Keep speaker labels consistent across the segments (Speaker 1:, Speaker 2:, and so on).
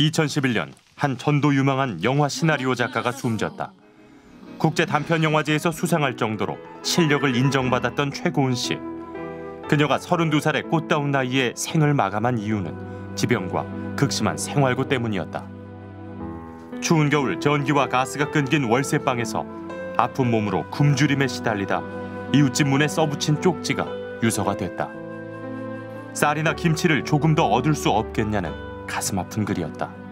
Speaker 1: 2011년 한 전도 유망한 영화 시나리오 작가가 숨졌다. 국제 단편 영화제에서 수상할 정도로 실력을 인정받았던 최고은 씨. 그녀가 32살의 꽃다운 나이에 생을 마감한 이유는 지병과 극심한 생활고 때문이었다. 추운 겨울 전기와 가스가 끊긴 월세방에서 아픈 몸으로 굶주림에 시달리다 이웃집 문에 써붙인 쪽지가 유서가 됐다. 쌀이나 김치를 조금 더 얻을 수 없겠냐는 가슴 아픈 글이었다.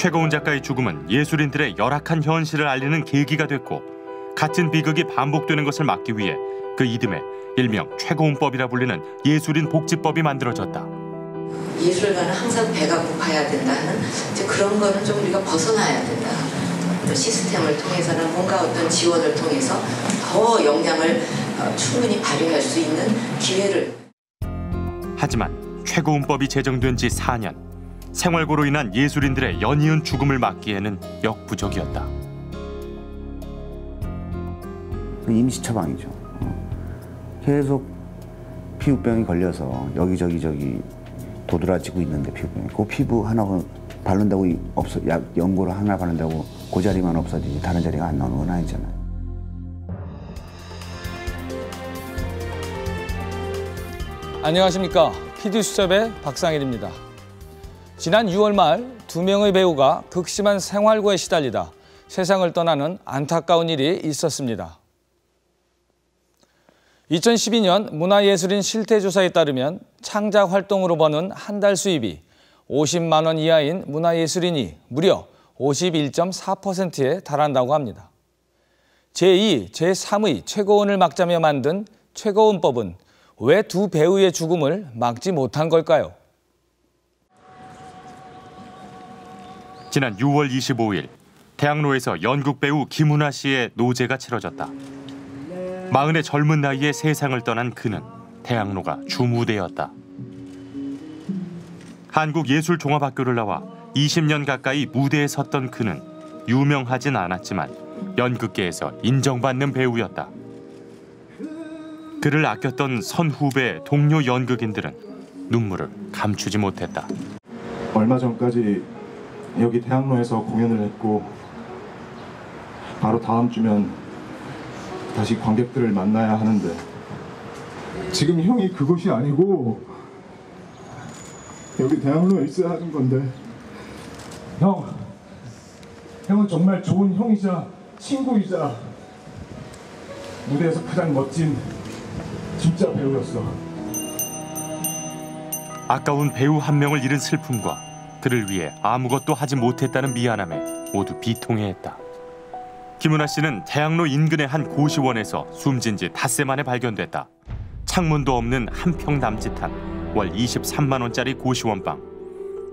Speaker 1: 최고운 작가의 죽음은 예술인들의 열악한 현실을 알리는 계기가 됐고 같은 비극이 반복되는 것을 막기 위해 그 이듬해 일명 최고운법이라 불리는 예술인 복지법이 만들어졌다.
Speaker 2: 예술가는 항상 배가 고파야 된다는 이제 그런 거는 좀 우리가 벗어나야 된다. 또 시스템을 통해서는 뭔가 어떤 지원을 통해서 더 역량을 어, 충분히 발휘할 수 있는 기회를
Speaker 1: 하지만 최고운법이 제정된 지 4년 생활고로 인한 예술인들의 연이은 죽음을 막기에는 역부족이었다.
Speaker 3: 그 임시 처방이죠. 어. 계속 피부병이 걸려서 여기저기 저기 도드라지고 있는데 피부병이 그 피부 하나 바른다고 이- 없어 약 연고를 하나 바른다고 그 자리만 없어지지 다른 자리가 안 나오는 건 아니잖아요.
Speaker 4: 안녕하십니까. PD수첩의 박상일입니다. 지난 6월 말 두 명의 배우가 극심한 생활고에 시달리다 세상을 떠나는 안타까운 일이 있었습니다. 2012년 문화예술인 실태조사에 따르면 창작 활동으로 버는 한 달 수입이 50만 원 이하인 문화예술인이 무려 51.4%에 달한다고 합니다. 제2, 제3의 최고원을 막자며 만든 최고원법은 왜 두 배우의 죽음을 막지 못한 걸까요?
Speaker 1: 지난 6월 25일 대학로에서 연극 배우 김은아 씨의 노제가 치러졌다. 마흔의 젊은 나이에 세상을 떠난 그는 대학로가 주무대였다. 한국예술종합학교를 나와 20년 가까이 무대에 섰던 그는 유명하진 않았지만 연극계에서 인정받는 배우였다. 그를 아꼈던 선후배 동료 연극인들은 눈물을 감추지 못했다.
Speaker 5: 얼마 전까지 여기 대학로에서 공연을 했고 바로 다음 주면 다시 관객들을 만나야 하는데. 지금 형이 그곳이 아니고 여기 대학로에 있어야 하는 건데. 형 형은 정말 좋은 형이자 친구이자 무대에서 가장 멋진 진짜 배우였어.
Speaker 1: 아까운 배우 한 명을 잃은 슬픔과 그를 위해 아무것도 하지 못했다는 미안함에 모두 비통해했다. 김은아 씨는 대학로 인근의 한 고시원에서 숨진 지 닷새 만에 발견됐다. 창문도 없는 한 평 남짓한 월 23만 원짜리 고시원 방.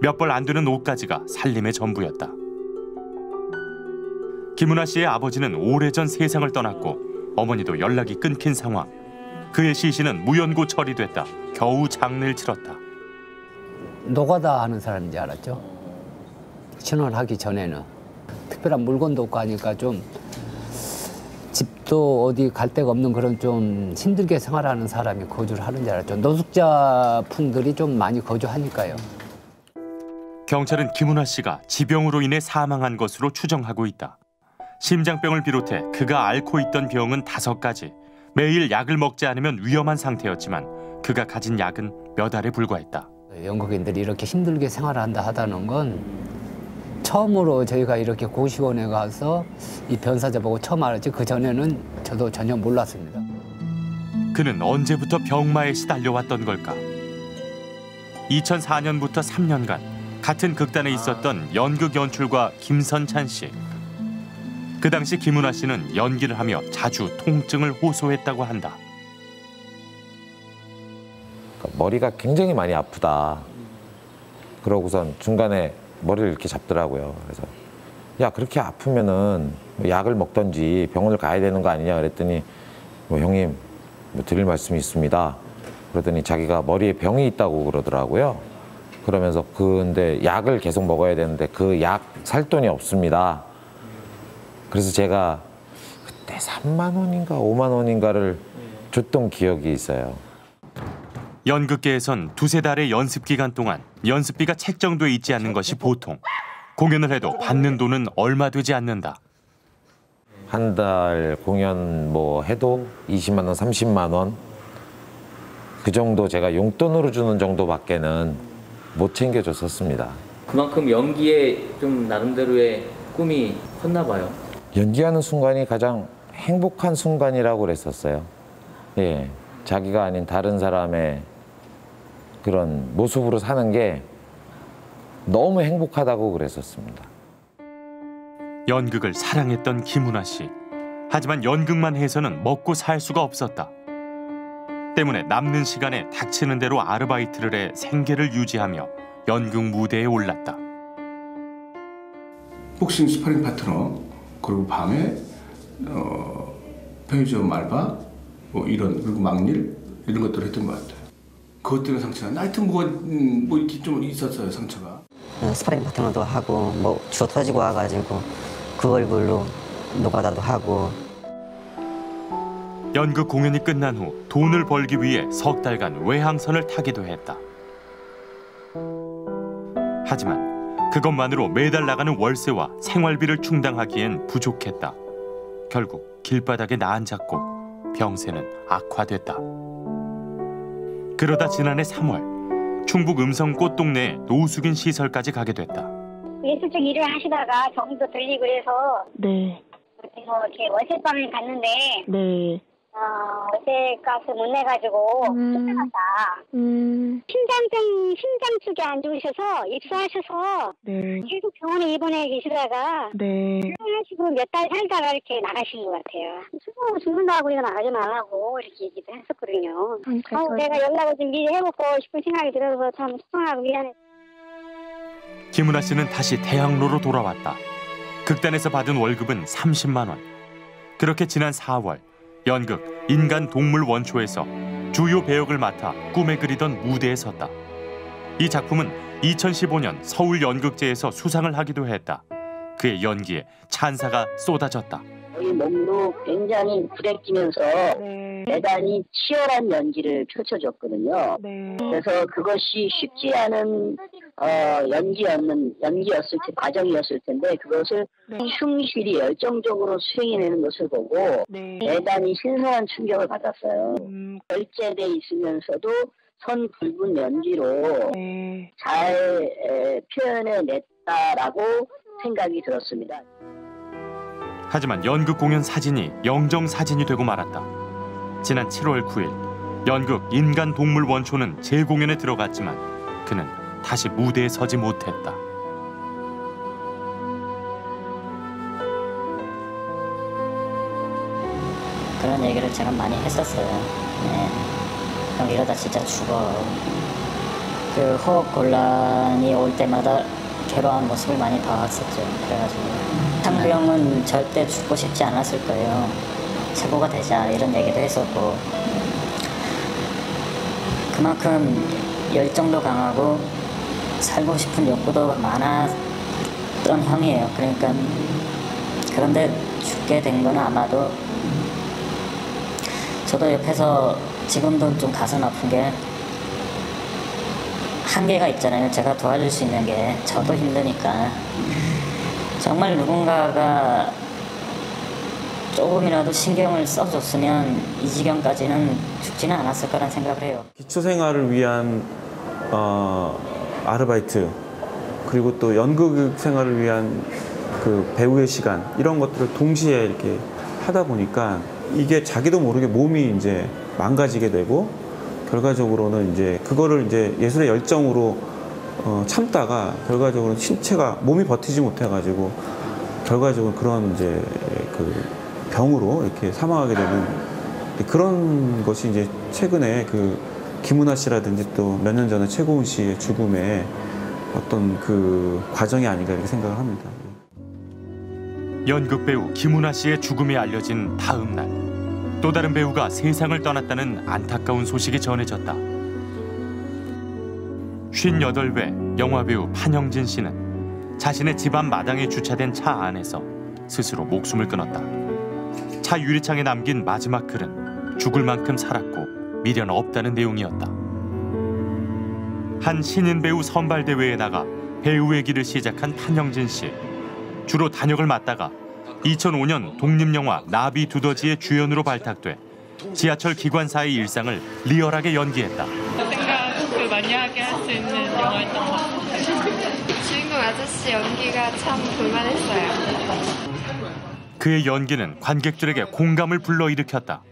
Speaker 1: 몇 벌 안 되는 옷가지가 살림의 전부였다. 김은아 씨의 아버지는 오래전 세상을 떠났고 어머니도 연락이 끊긴 상황. 그의 시신은 무연고 처리됐다. 겨우 장례를 치렀다.
Speaker 6: 노가다 하는 사람인 줄 알았죠. 신혼하기 전에는 특별한 물건도 없고 하니까 좀 집도 어디 갈 데가 없는 그런 좀 힘들게 생활하는 사람이 거주를 하는 줄 알았죠. 노숙자분들이 좀 많이 거주하니까요.
Speaker 1: 경찰은 김은화 씨가 지병으로 인해 사망한 것으로 추정하고 있다. 심장병을 비롯해 그가 앓고 있던 병은 다섯 가지. 매일 약을 먹지 않으면 위험한 상태였지만 그가 가진 약은 몇 알에 불과했다.
Speaker 6: 연극인들이 이렇게 힘들게 생활한다 하다는 건 처음으로 저희가 이렇게 고시원에 가서 이 변사자 보고 처음 알았지 그 전에는 저도 전혀 몰랐습니다.
Speaker 1: 그는 언제부터 병마에 시달려왔던 걸까? 2004년부터 3년간 같은 극단에 있었던 연극 연출가 김선찬 씨. 그 당시 김은화 씨는 연기를 하며 자주 통증을 호소했다고 한다.
Speaker 7: 그러니까 머리가 굉장히 많이 아프다. 그러고선 중간에 머리를 이렇게 잡더라고요. 그래서 야 그렇게 아프면은 뭐 약을 먹던지 병원을 가야 되는 거 아니냐 그랬더니 뭐 형님 뭐 드릴 말씀이 있습니다. 그러더니 자기가 머리에 병이 있다고 그러더라고요. 그러면서 근데 약을 계속 먹어야 되는데 그 약 살 돈이 없습니다. 그래서 제가 그때 3만 원인가 5만 원인가를 줬던 기억이 있어요.
Speaker 1: 연극계에선 두세 달의 연습 기간 동안 연습비가 책정돼 있지 않는 것이 보통. 공연을 해도 받는 돈은 얼마 되지 않는다.
Speaker 7: 한 달 공연 뭐 해도 20만 원, 30만 원. 그 정도 제가 용돈으로 주는 정도밖에는 못 챙겨줬었습니다.
Speaker 8: 그만큼 연기에 좀 나름대로의 꿈이 컸나 봐요.
Speaker 7: 연기하는 순간이 가장 행복한 순간이라고 그랬었어요. 예. 자기가 아닌 다른 사람의 그런 모습으로 사는 게 너무 행복하다고 그랬었습니다.
Speaker 1: 연극을 사랑했던 김은아 씨. 하지만 연극만 해서는 먹고 살 수가 없었다. 때문에 남는 시간에 닥치는 대로 아르바이트를 해 생계를 유지하며 연극 무대에 올랐다.
Speaker 9: 복싱 스파링 파트너 그리고 밤에 어, 편의점 알바 뭐 이런 그리고 막일 이런 것들을 했던 것 같아요. 그것 때문에 상처가 나 하여튼 뭐가 음, 뭐 이렇게 좀 있었어요 상처가.
Speaker 10: 어, 스파링 파트너도 하고 뭐 주워 터지고 와가지고 그 얼굴로 노가다도 하고
Speaker 1: 연극 공연이 끝난 후 돈을 벌기 위해 석 달간 외항선을 타기도 했다. 하지만 그것만으로 매달 나가는 월세와 생활비를 충당하기엔 부족했다. 결국 길바닥에 나앉았고 병세는 악화됐다. 그러다 지난해 3월 충북 음성 꽃동네에 노숙인 시설까지 가게 됐다.
Speaker 11: 예술적 일을 하시다가 정도 들리고 그래서
Speaker 12: 네,
Speaker 11: 그래서 이렇게 월세방을 갔는데
Speaker 12: 네.
Speaker 11: 어, 월세값을 못 내가지고
Speaker 12: 음.
Speaker 11: 쫓겨났다.
Speaker 12: 음,
Speaker 11: 심장병 심장 쪽에 안 좋으셔서 입소하셔서
Speaker 12: 네,
Speaker 11: 계속 병원에 입원해 계시다가
Speaker 12: 네.
Speaker 11: 하시고 몇 달 살다가 이렇게 나가신 것 같아요. 죽어 죽는다고 이거 나가지 말라고 이렇게 얘기도 했었거든요.
Speaker 12: 그러니까
Speaker 11: 어, 내가 연락을 좀 미리 해보고 싶은 생각이 들어서 참 속상하고 미안해.
Speaker 1: 김은아 씨는 다시 대학로로 돌아왔다. 극단에서 받은 월급은 30만 원. 그렇게 지난 4월 연극 인간 동물 원초에서 주요 배역을 맡아 꿈에 그리던 무대에 섰다. 이 작품은 2015년 서울 연극제에서 수상을 하기도 했다. 그의 연기에 찬사가 쏟아졌다.
Speaker 13: 저희 몸도 굉장히 부대끼면서
Speaker 12: 네,
Speaker 13: 대단히 치열한 연기를 펼쳐줬거든요.
Speaker 12: 네.
Speaker 13: 그래서 그것이 쉽지 않은 어, 연기였는 연기였을 때 과정이었을 텐데 그것을
Speaker 12: 네.
Speaker 13: 충실히 열정적으로 수행해내는 것을 보고
Speaker 12: 네.
Speaker 13: 대단히 신선한 충격을 받았어요.
Speaker 12: 음,
Speaker 13: 결제돼 있으면서도 선 굵은 연기로
Speaker 12: 네.
Speaker 13: 잘 에, 표현해냈다라고 생각이 들었습니다.
Speaker 1: 하지만 연극 공연 사진이 영정 사진이 되고 말았다. 지난 7월 9일 연극 인간 동물 원초는 재공연에 들어갔지만 그는 다시 무대에 서지 못했다.
Speaker 10: 그런 얘기를 제가 많이 했었어요. 네. 형 이러다 진짜 죽어. 그 호흡 곤란이 올 때마다 괴로운 모습을 많이 봐왔었죠. 그래가지고 형은 절대 죽고 싶지 않았을 거예요. 최고가 되자 이런 얘기도 했었고 그만큼 열정도 강하고 살고 싶은 욕구도 많았던 형이에요. 그러니까 그런데 죽게 된 거는 아마도 저도 옆에서 지금도 좀 가슴 아픈 게 한계가 있잖아요. 제가 도와줄 수 있는 게 저도 힘드니까 정말 누군가가 조금이라도 신경을 써줬으면 이 지경까지는 죽지는 않았을 거란 생각을 해요.
Speaker 14: 기초 생활을 위한 어, 아르바이트 그리고 또 연극 생활을 위한 그 배우의 시간 이런 것들을 동시에 이렇게 하다 보니까 이게 자기도 모르게 몸이 이제 망가지게 되고 결과적으로는 이제 그거를 이제 예술의 열정으로 어, 참다가 결과적으로 신체가 몸이 버티지 못해가지고 결과적으로 그런 이제 그 병으로 이렇게 사망하게 되는 그런 것이 이제 최근에 그 김은아 씨라든지 또 몇 년 전에 최고은 씨의 죽음에 어떤 그 과정이 아닌가 이렇게 생각을 합니다.
Speaker 1: 연극 배우 김은아 씨의 죽음이 알려진 다음 날 또 다른 배우가 세상을 떠났다는 안타까운 소식이 전해졌다. 58회 영화배우 판영진 씨는 자신의 집안 마당에 주차된 차 안에서 스스로 목숨을 끊었다. 차 유리창에 남긴 마지막 글은 죽을 만큼 살았고 미련 없다는 내용이었다. 한 신인 배우 선발 대회에 나가 배우의 길을 시작한 판영진 씨. 주로 단역을 맡다가 2005년 독립영화 나비 두더지의 주연으로 발탁돼 지하철 기관사의 일상을 리얼하게 연기했다.
Speaker 12: 생각을 많이 하게 할 수 있는 영화였던 것 같아요. 주인공 아저씨 연기가 참 볼만했어요.
Speaker 1: 그의 연기는 관객들에게 공감을 불러일으켰다.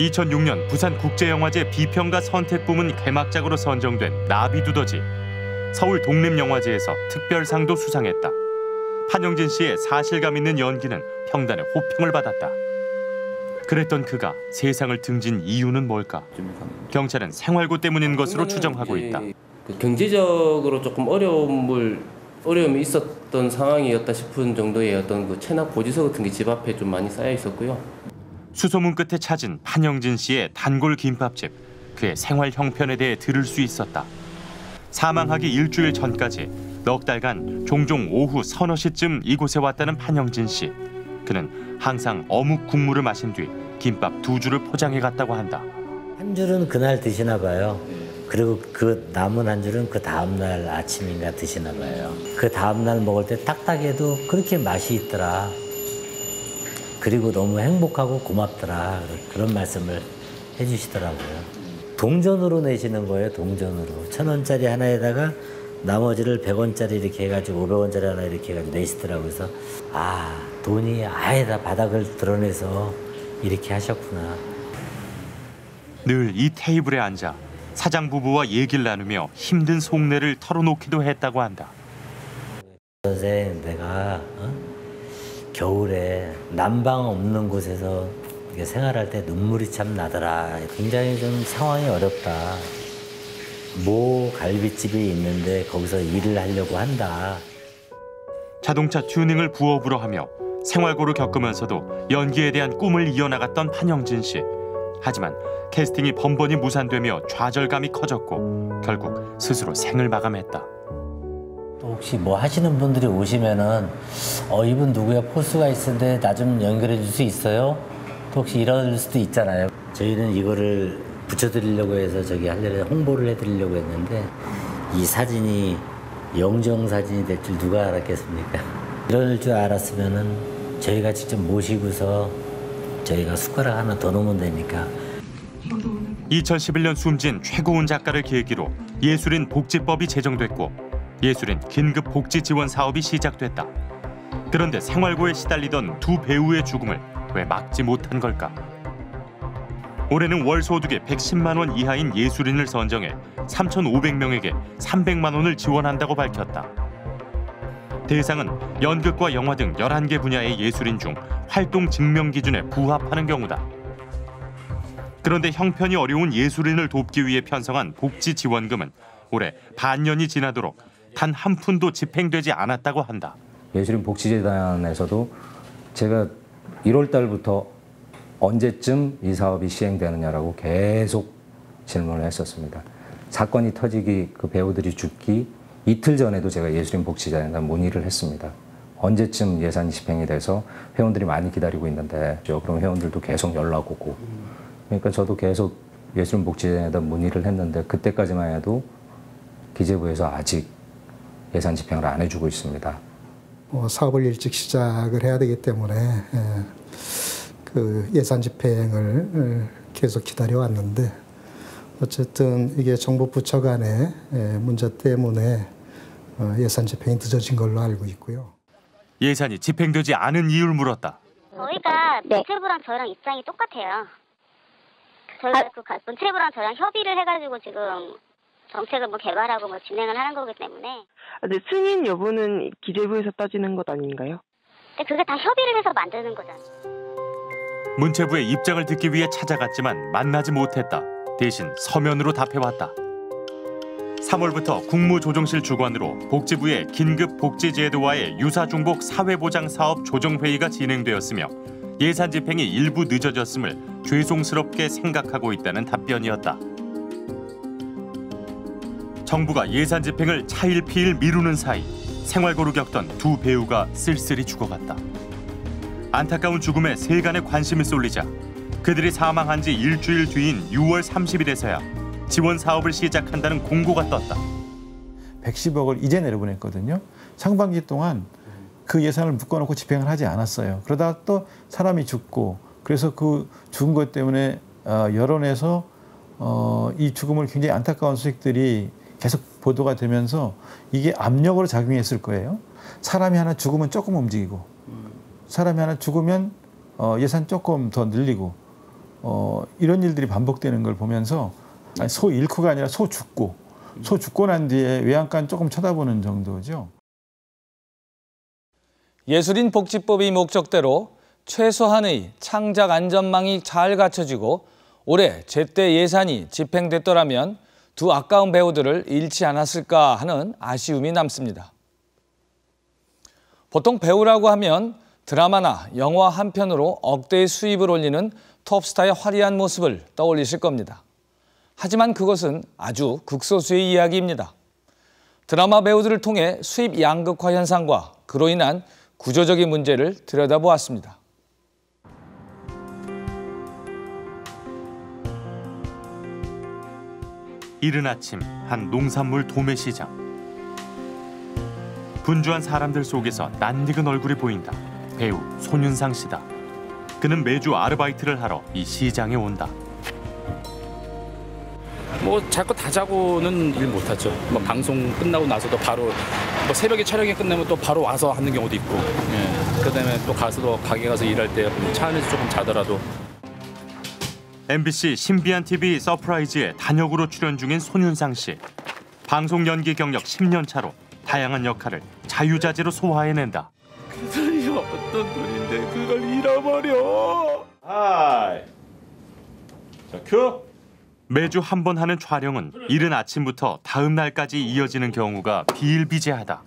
Speaker 1: 2006년 부산국제영화제 비평가 선택 부문 개막작으로 선정된 나비두더지. 서울 독립영화제에서 특별상도 수상했다. 판영진 씨의 사실감 있는 연기는 평단의 호평을 받았다. 그랬던 그가 세상을 등진 이유는 뭘까? 경찰은 생활고 때문인 것으로 추정하고 있다.
Speaker 15: 그 경제적으로 조금 어려움을 어려움이 있었던 상황이었다 싶은 정도의 어떤 그 체납 고지서 같은 게 집 앞에 좀 많이 쌓여 있었고요.
Speaker 1: 수소문 끝에 찾은 판영진 씨의 단골 김밥집. 그의 생활 형편에 대해 들을 수 있었다. 사망하기 일주일 전까지 넉 달간 종종 오후 서너 시쯤 이곳에 왔다는 판영진 씨. 그는 항상 어묵 국물을 마신 뒤 김밥 두 줄을 포장해 갔다고 한다.
Speaker 16: 한 줄은 그날 드시나 봐요. 그리고 그 남은 한 줄은 그 다음 날 아침인가 드시나 봐요. 그 다음 날 먹을 때 딱딱해도 그렇게 맛이 있더라. 그리고 너무 행복하고 고맙더라. 그런 말씀을 해주시더라고요. 동전으로 내시는 거예요. 동전으로 천 원짜리 하나에다가 나머지를 백 원짜리 이렇게 해가지고 오백 원짜리 하나 이렇게 해가지고 내시더라고요. 그래서 아 돈이 아예 다 바닥을 드러내서 이렇게 하셨구나.
Speaker 1: 늘 이 테이블에 앉아 사장 부부와 얘기를 나누며 힘든 속내를 털어놓기도 했다고 한다.
Speaker 16: 선생, 내가 어? 겨울에 난방 없는 곳에서 생활할 때 눈물이 참 나더라. 굉장히 좀 상황이 어렵다. 모 갈비집이 있는데 거기서 일을 하려고 한다.
Speaker 1: 자동차 튜닝을 부업으로 하며 생활고를 겪으면서도 연기에 대한 꿈을 이어나갔던 판영진 씨. 하지만 캐스팅이 번번이 무산되며 좌절감이 커졌고 결국 스스로 생을 마감했다.
Speaker 16: 또 혹시 뭐 하시는 분들이 오시면은 어 이분 누구야 포스가 있는데 나 좀 연결해 줄 수 있어요? 또 혹시 이럴 수도 있잖아요. 저희는 이거를 붙여드리려고 해서 저기 하려고 홍보를 해드리려고 했는데 이 사진이 영정 사진이 될 줄 누가 알았겠습니까? 이럴 줄 알았으면은 저희가 직접 모시고서 저희가 숟가락 하나 더 넣으면 되니까
Speaker 1: 2011년 숨진 최고운 작가를 계기로 예술인 복지법이 제정됐고 예술인 긴급 복지 지원 사업이 시작됐다. 그런데 생활고에 시달리던 두 배우의 죽음을 왜 막지 못한 걸까? 올해는 월 소득의 110만 원 이하인 예술인을 선정해 3,500명에게 300만 원을 지원한다고 밝혔다. 대상은 연극과 영화 등 11개 분야의 예술인 중 활동 증명 기준에 부합하는 경우다. 그런데 형편이 어려운 예술인을 돕기 위해 편성한 복지 지원금은 올해 반년이 지나도록 단 한 푼도 집행되지 않았다고 한다.
Speaker 17: 예술인 복지재단에서도 제가 1월 달부터 언제쯤 이 사업이 시행되느냐라고 계속 질문을 했었습니다. 사건이 터지기 그 배우들이 죽기 이틀 전에도 제가 예술인 복지재단에 문의를 했습니다. 언제쯤 예산이 집행이 돼서 회원들이 많이 기다리고 있는데 그럼 회원들도 계속 연락 오고 그러니까 저도 계속 예술인 복지재단에다 문의를 했는데 그때까지만 해도 기재부에서 아직 예산 집행을 안 해주고 있습니다.
Speaker 18: 어, 사업을 일찍 시작을 해야 되기 때문에 예, 그 예산 집행을 예, 계속 기다려 왔는데 어쨌든 이게 정부 부처 간의 예, 문제 때문에 어, 예산 집행이 늦어진 걸로 알고 있고요.
Speaker 1: 예산이 집행되지 않은 이유를 물었다.
Speaker 19: 저희가 문체부랑 저랑 입장이 똑같아요. 저희가 그 가- 문체부랑 저랑 협의를 해가지고 지금 정책을 뭐 개발하고 뭐 진행을 하는 거기 때문에
Speaker 20: 근데 승인 여부는 기재부에서 따지는 것 아닌가요?
Speaker 19: 근데 그게 다 협의를 해서 만드는 거잖아.
Speaker 1: 문체부의 입장을 듣기 위해 찾아갔지만 만나지 못했다. 대신 서면으로 답해왔다. 3월부터 국무조정실 주관으로 복지부의 긴급 복지제도와의 유사중복 사회보장 사업 조정회의가 진행되었으며 예산 집행이 일부 늦어졌음을 죄송스럽게 생각하고 있다는 답변이었다. 정부가 예산 집행을 차일피일 미루는 사이 생활고를 겪던 두 배우가 쓸쓸히 죽어갔다. 안타까운 죽음에 세간의 관심이 쏠리자 그들이 사망한 지 일주일 뒤인 6월 30일에서야 지원 사업을 시작한다는 공고가 떴다.
Speaker 21: 110억을 이제 내려보냈거든요. 상반기 동안 그 예산을 묶어놓고 집행을 하지 않았어요. 그러다가 또 사람이 죽고 그래서 그 죽은 것 때문에 어, 여론에서 어, 이 죽음을 굉장히 안타까운 소식들이 계속 보도가 되면서 이게 압력으로 작용했을 거예요. 사람이 하나 죽으면 조금 움직이고 사람이 하나 죽으면 어, 예산 조금 더 늘리고 어, 이런 일들이 반복되는 걸 보면서 아니, 소 잃고가 아니라 소 죽고 소 죽고 난 뒤에 외양간 조금 쳐다보는 정도죠.
Speaker 4: 예술인 복지법의 목적대로 최소한의 창작 안전망이 잘 갖춰지고 올해 제때 예산이 집행됐더라면 두 아까운 배우들을 잃지 않았을까 하는 아쉬움이 남습니다. 보통 배우라고 하면 드라마나 영화 한 편으로 억대의 수입을 올리는 톱스타의 화려한 모습을 떠올리실 겁니다. 하지만 그것은 아주 극소수의 이야기입니다. 드라마 배우들을 통해 수입 양극화 현상과 그로 인한 구조적인 문제를 들여다보았습니다.
Speaker 1: 이른 아침 한 농산물 도매시장. 분주한 사람들 속에서 낯익은 얼굴이 보인다. 배우 손윤상 씨다. 그는 매주 아르바이트를 하러 이 시장에 온다.
Speaker 22: 뭐잘거다 자고는 일 못하죠. 뭐 방송 끝나고 나서도 바로 뭐 새벽에 촬영이 끝나면 또 바로 와서 하는 경우도 있고. 예. 그다음에 또 가서도 가게 가서 일할 때 차 안에서 조금 자더라도
Speaker 1: MBC 신비한 TV 서프라이즈에 단역으로 출연 중인 손윤상 씨. 방송 연기 경력 10년 차로 다양한 역할을 자유자재로 소화해낸다.
Speaker 22: 그 돈이 어떤 돈인
Speaker 1: 자, 큐. 매주 한 번 하는 촬영은 이른 아침부터 다음 날까지 이어지는 경우가 비일비재하다.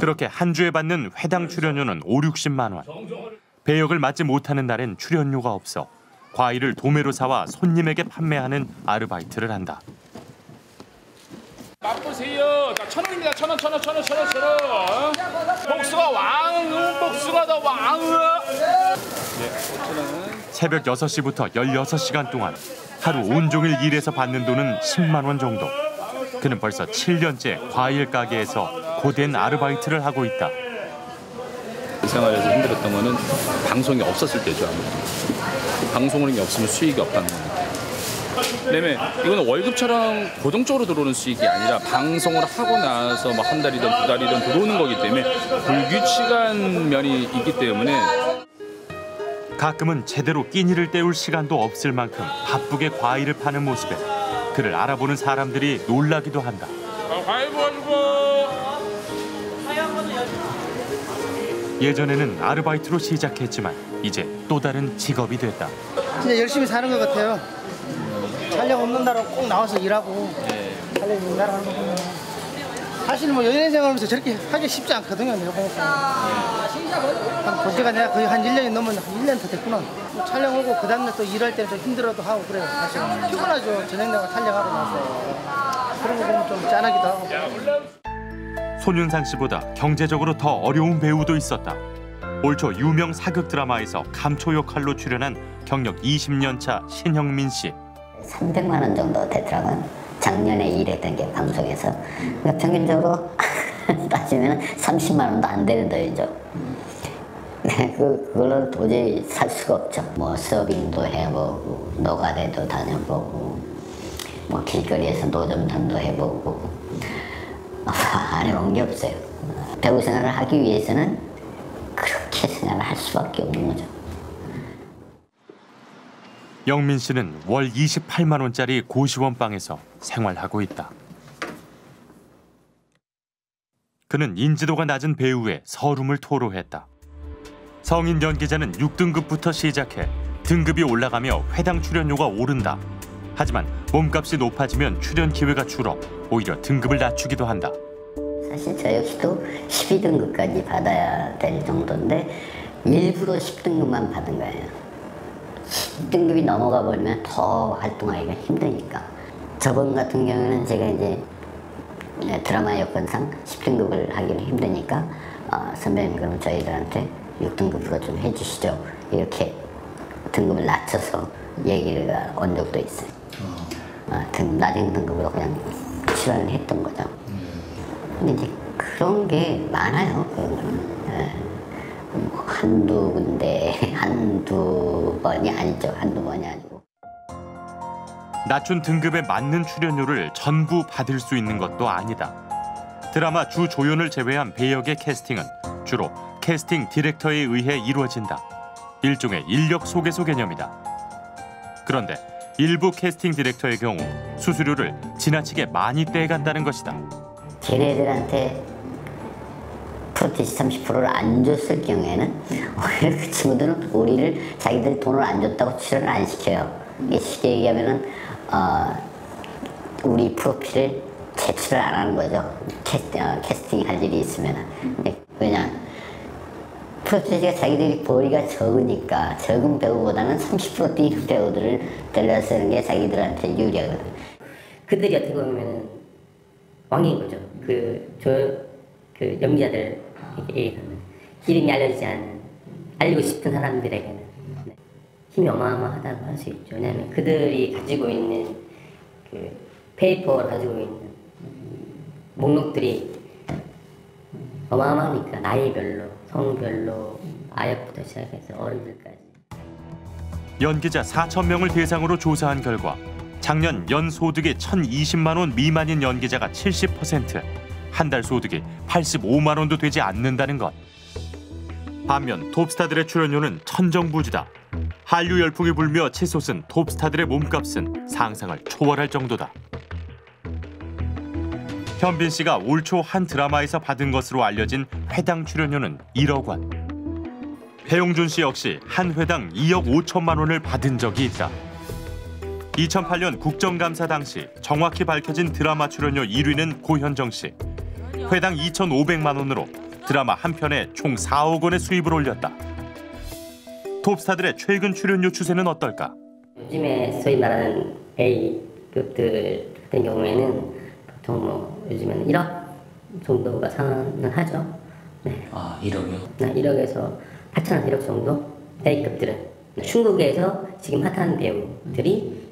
Speaker 1: 그렇게 한 주에 받는 회당 출연료는 5, 60만 원. 배역을 맡지 못하는 날엔 출연료가 없어 과일을 도매로 사와 손님에게 판매하는 아르바이트를 한다.
Speaker 22: 맛보세요. 자, 천 원입니다. 천 원, 천 원, 천 원, 천 원, 천 원. 복숭아 왕, 복숭아다 왕.
Speaker 1: 새벽 6시부터 16시간 동안 하루 온종일 일해서 받는 돈은 10만 원 정도. 그는 벌써 7년째 과일 가게에서 고된 아르바이트를 하고 있다.
Speaker 22: 이 생활에서 힘들었던 거는 방송이 없었을 때죠. 방송이 없으면 수익이 없다는 거니까. 그다음에 이거는 월급처럼 고정적으로 들어오는 수익이 아니라 방송을 하고 나서 뭐한 달이든 두 달이든 들어오는 거기 때문에 불규칙한 면이 있기 때문에
Speaker 1: 가끔은 제대로 끼니를 때울 시간도 없을 만큼 바쁘게 과일을 파는 모습에 그를 알아보는 사람들이 놀라기도 한다. 예전에는 아르바이트로 시작했지만 이제 또 다른 직업이 됐다.
Speaker 23: 진짜 열심히 사는 것 같아요. 촬영 없는 날은 꼭 나와서 일하고 촬영 있는 날 하는 거 보면 사실 뭐 연예인 생활하면서 저렇게 하기 쉽지 않거든요. 내가 보니까 한 본지가 내가 거의 한 1년이 넘은 1년 더 됐구나. 뭐 촬영 오고 그 다음날 또 일할 때는 좀 힘들어도 하고 그래요. 사실 피곤하죠. 저녁 내가 촬영하고 나서 그런 거 보면 좀 짠하기도 하고.
Speaker 1: 손윤상 씨보다 경제적으로 더 어려운 배우도 있었다. 올초 유명 사극 드라마에서 감초 역할로 출연한 경력 20년 차 신형민 씨.
Speaker 24: 300만 원 정도 되더라고요. 작년에 일했던 게 방송에서 그러니까 평균적으로 따지면 30만 원도 안 되는 돈이죠. 네, 그, 그걸로 도저히 살 수가 없죠. 뭐 서빙도 해보고 노가대도 다녀보고 뭐 길거리에서 노점단도 해보고 안 해본 게 없어요. 배우 생활을 하기 위해서는 그렇게 생활을 할 수밖에 없는 거죠.
Speaker 1: 영민 씨는 월 28만 원짜리 고시원 방에서 생활하고 있다. 그는 인지도가 낮은 배우에 서름을 토로했다. 성인 연기자는 6등급부터 시작해 등급이 올라가며 회당 출연료가 오른다. 하지만 몸값이 높아지면 출연 기회가 줄어 오히려 등급을 낮추기도 한다.
Speaker 24: 사실 저 역시도 12등급까지 받아야 될 정도인데 일부러 10등급만 받은 거예요. 10등급이 넘어가 버리면 더 활동하기가 힘드니까. 저번 같은 경우는 제가 이제 네, 드라마 여건상 10등급을 하기는 힘드니까 어, 선배님 그럼 저희들한테 6등급으로 좀 해주시죠. 이렇게 등급을 낮춰서 얘기가 온 적도 있어요. 어, 등, 낮은 등급으로 그냥 출연을 했던 거죠. 근데 이제 그런 게 많아요. 그런 거는. 예. 뭐 한두 군데, 한두 번이 아니죠. 한두 번이 아니고.
Speaker 1: 낮춘 등급에 맞는 출연료를 전부 받을 수 있는 것도 아니다. 드라마 주 조연을 제외한 배역의 캐스팅은 주로 캐스팅 디렉터에 의해 이루어진다. 일종의 인력 소개소 개념이다. 그런데 일부 캐스팅 디렉터의 경우 수수료를 지나치게 많이 떼간다는 것이다.
Speaker 24: 걔네들한테 프로테지 30%를 안 줬을 경우에는 오히려 그 친구들은 우리를 자기들 돈을 안 줬다고 출연을 안 시켜요. 쉽게 얘기하면은 어, 우리 프로필을 제출을 안 하는 거죠. 캐스팅, 어, 캐스팅 할 일이 있으면은. 왜냐 프로테지가 자기들이 벌이가 적으니까 적은 배우보다는 30% 뛰는 배우들을 데려쓰는 게 자기들한테 유리하거든.
Speaker 11: 그들이 어떻게 보면 왕인 거죠. 그, 저, 그 연기자들, 이름이 알려지지 않은, 알리고 싶은 사람들에게는 네, 힘이 어마어마하다고 할 수 있죠. 왜냐하면 그들이 가지고 있는 그 페이퍼를 가지고 있는 목록들이 어마어마하니까 나이별로, 성별로, 아역부터 시작해서 어른들까지.
Speaker 1: 연기자 4천 명을 대상으로 조사한 결과 작년 연 소득이 1,020만 원 미만인 연기자가 70%, 한 달 소득이 85만 원도 되지 않는다는 것. 반면 톱스타들의 출연료는 천정부지다. 한류 열풍이 불며 치솟은 톱스타들의 몸값은 상상을 초월할 정도다. 현빈 씨가 올 초 한 드라마에서 받은 것으로 알려진 회당 출연료는 1억 원. 배용준 씨 역시 한 회당 2억 5천만 원을 받은 적이 있다. 2008년 국정감사 당시 정확히 밝혀진 드라마 출연료 1위는 고현정 씨. 회당 2,500만 원으로 드라마 한 편에 총 4억 원의 수입을 올렸다. 톱스타들의 최근 출연료 추세는 어떨까?
Speaker 11: 요즘에 소위 말하는 A급들 같은 경우에는 보통 뭐 요즘에는 1억 정도가 상은 하죠. 네.
Speaker 25: 아 1억이요?
Speaker 11: 네, 1억에서 8천에서 1억 정도 A급들은 중국에서 지금 핫한 배우들이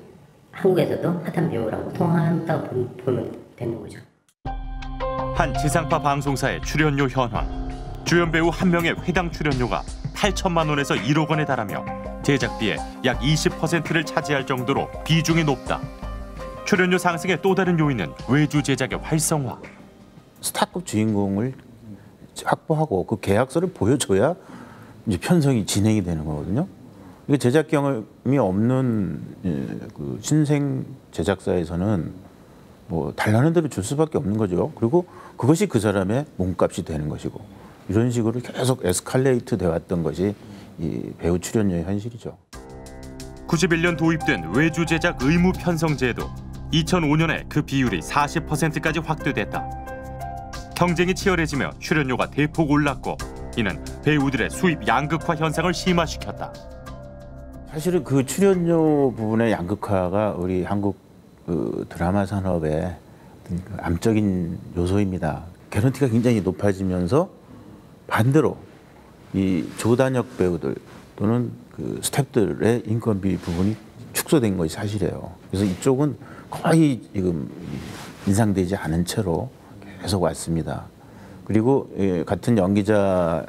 Speaker 11: 한국에서도 핫한 배우라고 통한다고 보면 되는 거죠.
Speaker 1: 한 지상파 방송사의 출연료 현황. 주연 배우 한 명의 회당 출연료가 8천만 원에서 1억 원에 달하며 제작비의 약 20%를 차지할 정도로 비중이 높다. 출연료 상승의 또 다른 요인은 외주 제작의 활성화.
Speaker 3: 스타급 주인공을 확보하고 그 계약서를 보여줘야 이제 편성이 진행이 되는 거거든요. 이게 제작 경험이 없는 예, 그 신생 제작사에서는 뭐 달라는 대로 줄 수밖에 없는 거죠. 그리고 그것이 그 사람의 몸값이 되는 것이고 이런 식으로 계속 에스컬레이트 돼 왔던 것이 이 배우 출연료의 현실이죠.
Speaker 1: 91년 도입된 외주 제작 의무 편성 제도 2005년에 그 비율이 40%까지 확대됐다. 경쟁이 치열해지며 출연료가 대폭 올랐고 이는 배우들의 수입 양극화 현상을 심화시켰다.
Speaker 3: 사실은 그 출연료 부분의 양극화가 우리 한국 그 드라마 산업의 어떤 그 암적인 요소입니다. 개런티가 굉장히 높아지면서 반대로 이 조단역 배우들 또는 그 스탭들의 인건비 부분이 축소된 것이 사실이에요. 그래서 이쪽은 거의 지금 인상되지 않은 채로 계속 왔습니다. 그리고 예, 같은 연기자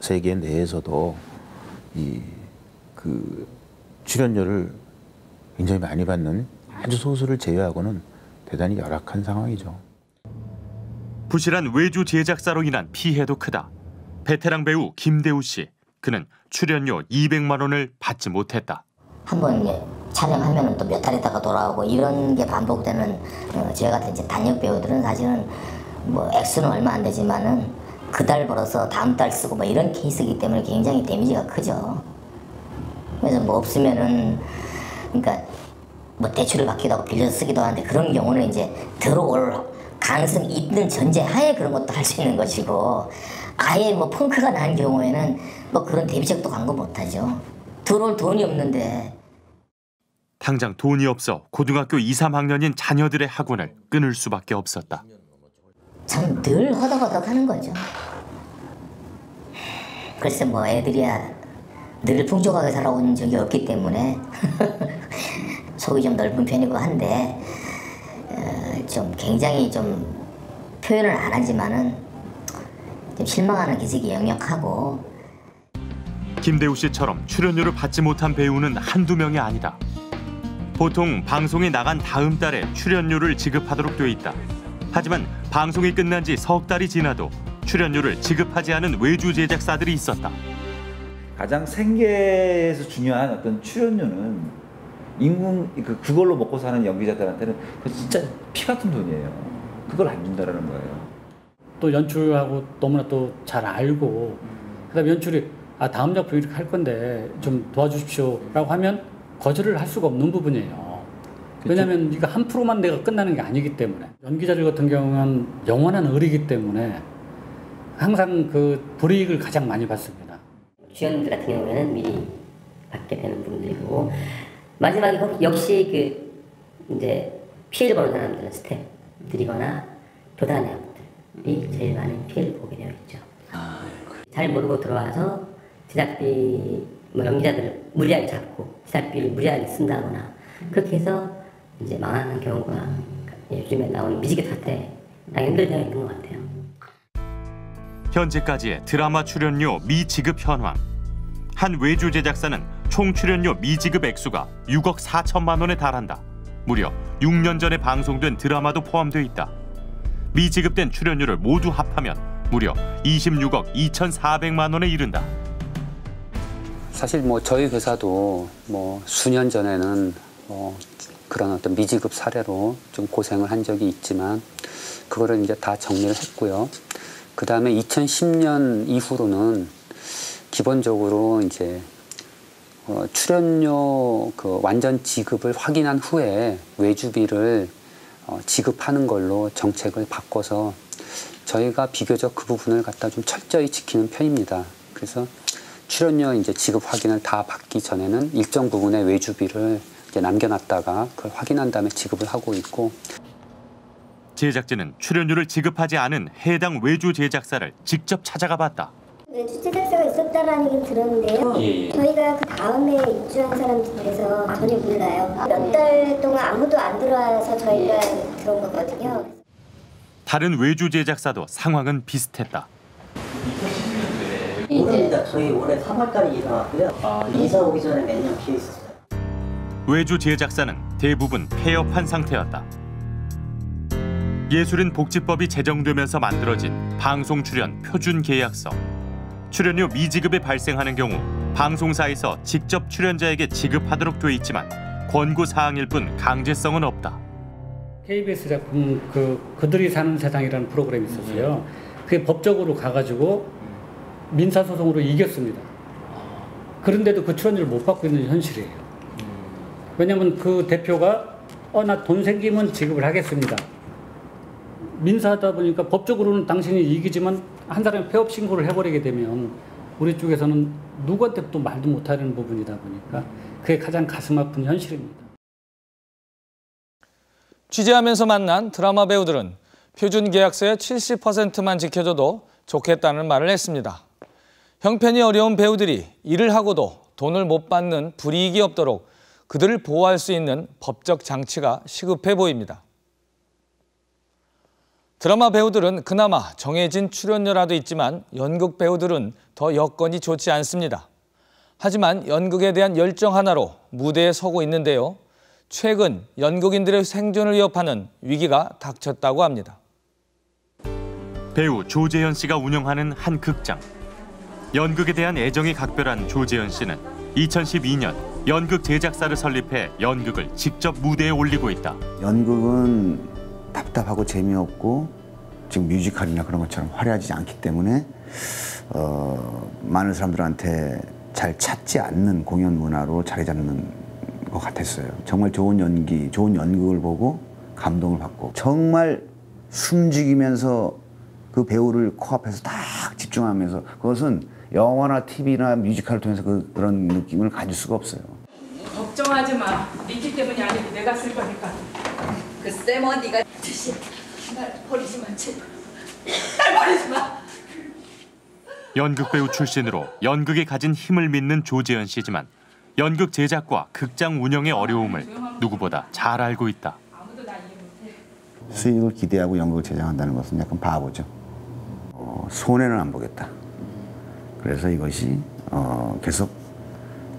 Speaker 3: 세계 내에서도 이 그 출연료를 굉장히 많이 받는 아주 소수를 제외하고는 대단히 열악한 상황이죠.
Speaker 1: 부실한 외주 제작사로 인한 피해도 크다. 베테랑 배우 김대우 씨, 그는 출연료 200만 원을 받지 못했다.
Speaker 24: 한번 이제 촬영하면 또 몇 달 있다가 돌아오고 이런 게 반복되는 어, 저 같은 이제 단역 배우들은 사실은 뭐 액수는 얼마 안 되지만은 그 달 벌어서 다음 달 쓰고 뭐 이런 케이스이기 때문에 굉장히 데미지가 크죠. 그래서 뭐 없으면은 그러니까 뭐 대출을 받기도 하고 빌려서 쓰기도 하는데 그런 경우는 이제 들어올 가능성이 있는 전제 하에 그런 것도 할 수 있는 것이고 아예 뭐 펑크가 난 경우에는 뭐 그런 대비책도 광고 못하죠. 들어올 돈이 없는데
Speaker 1: 당장 돈이 없어 고등학교 2, 3학년인 자녀들의 학원을 끊을 수밖에 없었다.
Speaker 24: 참 늘 허덕허덕 하는 거죠. 글쎄 뭐 애들이야 늘 풍족하게 살아온 적이 없기 때문에 속이 좀 넓은 편이고 한데 어, 좀 굉장히 좀 표현을 안 하지만은 좀 실망하는 기색이 역력하고
Speaker 1: 김대우 씨처럼 출연료를 받지 못한 배우는 한두 명이 아니다. 보통 방송이 나간 다음 달에 출연료를 지급하도록 돼 있다. 하지만 방송이 끝난 지 석 달이 지나도 출연료를 지급하지 않은 외주 제작사들이 있었다.
Speaker 26: 가장 생계에서 중요한 어떤 출연료는 인공 그 그걸로 먹고 사는 연기자들한테는 그 진짜 피 같은 돈이에요. 그걸 안 준다라는 거예요.
Speaker 27: 또 연출하고 너무나 또 잘 알고 그다음 연출이 아 다음 작품 이렇게 할 건데 좀 도와주십시오라고 하면 거절을 할 수가 없는 부분이에요. 왜냐하면 이거 한 프로만 내가 끝나는 게 아니기 때문에 연기자들 같은 경우는 영원한 을이기 때문에 항상 그 불이익을 가장 많이 받습니다.
Speaker 11: 주연들 같은 경우에는 미리 받게 되는 분들이고 마지막에 꼭 역시 그 이제 피해를 보는 사람들은 스태프들이거나 도단회원들이 제일 많은 피해를 보게 되어 있죠. 잘 모르고 들어와서 제작비 뭐 연기자들을 무리하게 잡고 제작비를 무리하게 쓴다거나 그렇게 해서 이제 망하는 경우가 요즘에 나오는 미지개 사태랑 연결되어 있는 것 같아요.
Speaker 1: 현재까지의 드라마 출연료 미지급 현황. 한 외주 제작사는 총 출연료 미지급 액수가 6억 4천만 원에 달한다. 무려 6년 전에 방송된 드라마도 포함되어 있다. 미지급된 출연료를 모두 합하면 무려 26억 2,400만 원에 이른다.
Speaker 28: 사실 뭐 저희 회사도 뭐 수년 전에는 뭐 그런 어떤 미지급 사례로 좀 고생을 한 적이 있지만 그거를 이제 다 정리를 했고요. 그 다음에 2010년 이후로는 기본적으로 이제 어, 출연료 그 완전 지급을 확인한 후에 외주비를 어, 지급하는 걸로 정책을 바꿔서 저희가 비교적 그 부분을 갖다 좀 철저히 지키는 편입니다. 그래서 출연료 이제 지급 확인을 다 받기 전에는 일정 부분의 외주비를 이제 남겨놨다가 그걸 확인한 다음에 지급을 하고 있고
Speaker 1: 제작진은 출연료를 지급하지 않은 해당 외주 제작사를 직접 찾아가 봤다.
Speaker 29: 외주 제작사가 있었다라는 얘기는 들었는데요.
Speaker 1: 예, 예.
Speaker 29: 저희가 그 다음에 입주한 사람들에서 전혀 몰라요. 몇 달 동안 아무도 안 들어와서 저희가 들어온 거거든요.
Speaker 1: 다른 외주 제작사도 상황은 비슷했다.
Speaker 30: 모릅니다. 저희 올해 3월달에 이사 왔고요. 이사 오기 전에 몇년 비어 있었어요.
Speaker 1: 외주 제작사는 대부분 폐업한 상태였다. 예술인 복지법이 제정되면서 만들어진 방송 출연 표준 계약서. 출연료 미지급이 발생하는 경우 방송사에서 직접 출연자에게 지급하도록 돼 있지만 권고 사항일 뿐 강제성은 없다.
Speaker 27: KBS 작품 그 그들이 사는 세상이라는 프로그램이 있었어요. 그게 법적으로 가가지고 민사 소송으로 이겼습니다. 그런데도 그 출연료를 못 받고 있는 현실이에요. 왜냐하면 그 대표가 어 나 돈 생기면 지급을 하겠습니다. 민사하다 보니까 법적으로는 당신이 이기지만 한 사람이 폐업 신고를 해버리게 되면 우리 쪽에서는 누구한테 또 말도 못하는 부분이다 보니까 그게 가장 가슴 아픈 현실입니다.
Speaker 4: 취재하면서 만난 드라마 배우들은 표준 계약서의 70%만 지켜줘도 좋겠다는 말을 했습니다. 형편이 어려운 배우들이 일을 하고도 돈을 못 받는 불이익이 없도록 그들을 보호할 수 있는 법적 장치가 시급해 보입니다. 드라마 배우들은 그나마 정해진 출연료라도 있지만 연극 배우들은 더 여건이 좋지 않습니다. 하지만 연극에 대한 열정 하나로 무대에 서고 있는데요. 최근 연극인들의 생존을 위협하는 위기가 닥쳤다고 합니다.
Speaker 1: 배우 조재현 씨가 운영하는 한 극장. 연극에 대한 애정이 각별한 조재현 씨는 2012년 연극 제작사를 설립해 연극을 직접 무대에 올리고 있다.
Speaker 3: 연극은 답답하고 재미없고 지금 뮤지컬이나 그런 것처럼 화려하지 않기 때문에 어, 많은 사람들한테 잘 찾지 않는 공연 문화로 자리 잡는 것 같았어요. 정말 좋은 연기, 좋은 연극을 보고 감동을 받고 정말 숨죽이면서 그 배우를 코앞에서 딱 집중하면서 그것은 영화나 TV나 뮤지컬을 통해서 그, 그런 느낌을 가질 수가 없어요.
Speaker 31: 걱정하지 마. 니키 때문이 아니고 내가 쓸 거니까. 글쎄 뭐 네가 날 버리지 마 제발. 날 버리지 마.
Speaker 1: 연극 배우 출신으로 연극에 가진 힘을 믿는 조재현 씨지만 연극 제작과 극장 운영의 어려움을 누구보다 잘 알고 있다.
Speaker 3: 수익을 기대하고 연극을 제작한다는 것은 약간 바보죠. 어, 손해는 안 보겠다. 그래서 이것이 어, 계속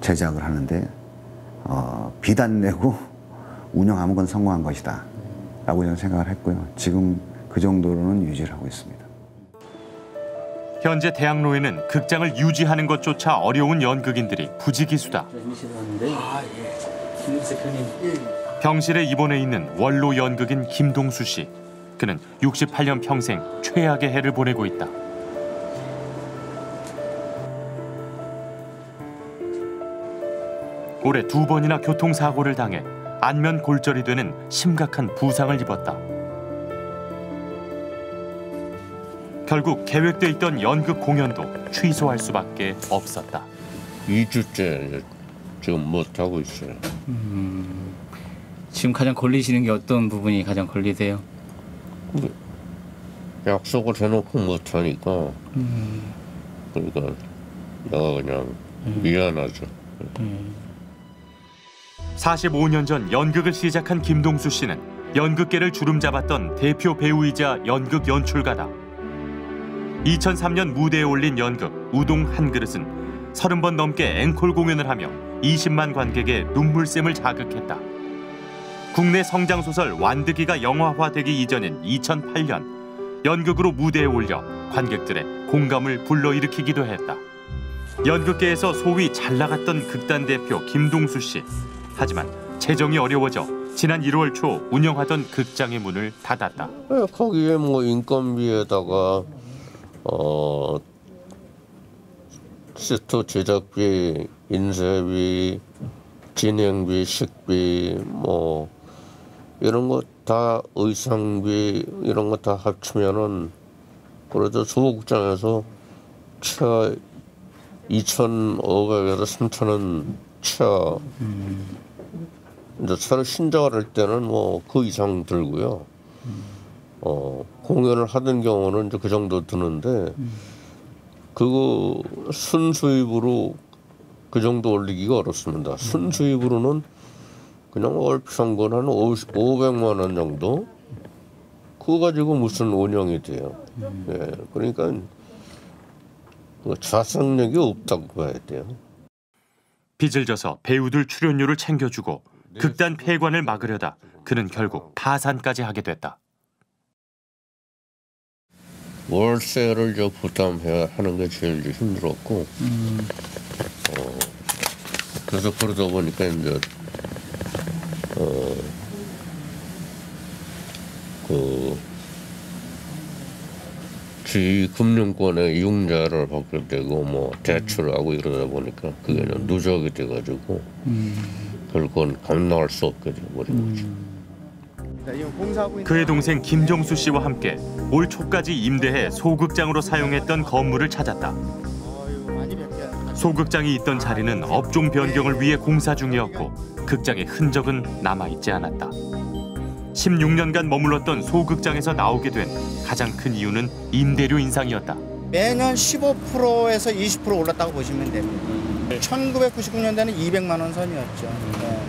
Speaker 3: 제작을 하는데 어, 비단 내고 운영하는 건 성공한 것이다. 라고 저는 생각을 했고요. 지금 그 정도로는 유지를 하고 있습니다.
Speaker 1: 현재 대학로에는 극장을 유지하는 것조차 어려운 연극인들이 부지기수다. 병실에 입원해 있는 원로 연극인 김동수 씨. 그는 68년 평생 최악의 해를 보내고 있다. 올해 두 번이나 교통사고를 당해 안면 골절이 되는 심각한 부상을 입었다. 결국 계획돼 있던 연극 공연도 취소할 수밖에 없었다.
Speaker 32: 2주째 지금 못 하고 있어요.
Speaker 25: 음, 지금 가장 걸리시는 게 어떤 부분이 가장 걸리세요?
Speaker 32: 약속을 해놓고 못 하니까
Speaker 25: 음,
Speaker 32: 그러니까 내가 그냥 미안하죠.
Speaker 1: 45년 전 연극을 시작한 김동수 씨는 연극계를 주름잡았던 대표 배우이자 연극 연출가다. 2003년 무대에 올린 연극 우동 한 그릇은 30번 넘게 앵콜 공연을 하며 20만 관객의 눈물샘을 자극했다. 국내 성장 소설 완득이가 영화화되기 이전인 2008년 연극으로 무대에 올려 관객들의 공감을 불러일으키기도 했다. 연극계에서 소위 잘 나갔던 극단 대표 김동수 씨. 하지만 재정이 어려워져 지난 1월 초 운영하던 극장의 문을 닫았다.
Speaker 32: 네, 거기에 뭐 인건비에다가 어 시트 제작비, 인쇄비, 진행비, 식비 뭐 이런 거 다 의상비 이런 거 다 합치면은 그래도 소극장에서 최하 2,500에서 3,000원 최하 이제 새로 신작을 할 때는 뭐 그 이상 들고요. 어 공연을 하던 경우는 이제 그 정도 드는데 그거 순수입으로 그 정도 올리기가 어렵습니다. 순수입으로는 그냥 얼평균 한 50, 500만 원 정도 그거 가지고 무슨 운영이 돼요. 예, 그러니까 그 자생력이 없다고 봐야 돼요.
Speaker 1: 빚을 져서 배우들 출연료를 챙겨주고 극단 폐관을 막으려다 그는 결국 파산까지 하게 됐다.
Speaker 32: 월세를 저 부담해야 하는 게 제일 힘들었고 어, 그래서 그러다 보니까 이제 어, 그 지 금융권의 융자를 받게 되고 뭐 대출하고 이러다 보니까 그게 좀 누적이 돼가지고 결 국은 감당할 수 없게 돼버린 거죠.
Speaker 1: 그의 동생 김정수 씨와 함께 올 초까지 임대해 소극장으로 사용했던 건물을 찾았다. 소극장이 있던 자리는 업종 변경을 위해 공사 중이었고 극장의 흔적은 남아있지 않았다. 16년간 머물렀던 소극장에서 나오게 된 가장 큰 이유는 임대료 인상이었다.
Speaker 23: 매년 15%에서 20% 올랐다고 보시면 됩니다. 1999년대는 200만 원 선이었죠. 네.